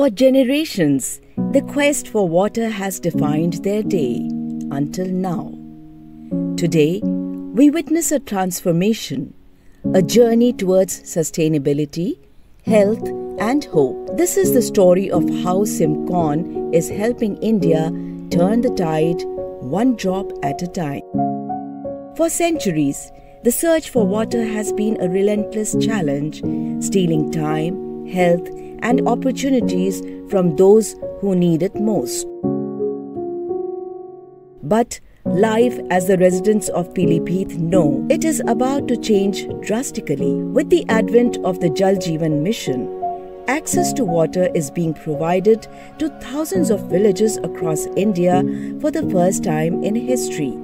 For generations, the quest for water has defined their day until now. Today, we witness a transformation, a journey towards sustainability, health, and hope. This is the story of how CIMCON is helping India turn the tide one drop at a time. For centuries, the search for water has been a relentless challenge, stealing time, health, and opportunities from those who need it most. But life as the residents of Pilibhit know, it is about to change drastically. With the advent of the Jal Jeevan mission, access to water is being provided to thousands of villages across India for the first time in history.